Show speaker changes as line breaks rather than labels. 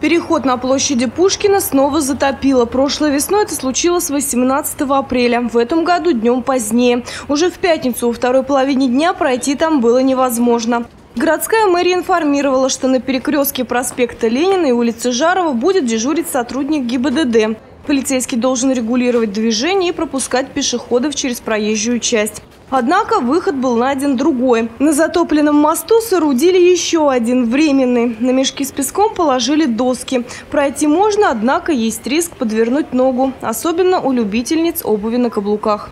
Переход на площади Пушкина снова затопило. Прошлой весной это случилось 18 апреля. В этом году днем позднее. Уже в пятницу во второй половине дня пройти там было невозможно. Городская мэрия информировала, что на перекрестке проспекта Ленина и улицы Жарова будет дежурить сотрудник ГИБДД. Полицейский должен регулировать движение и пропускать пешеходов через проезжую часть. Однако выход был найден другой. На затопленном мосту соорудили еще один временный. На мешки с песком положили доски. Пройти можно, однако есть риск подвернуть ногу, особенно у любительниц обуви на каблуках.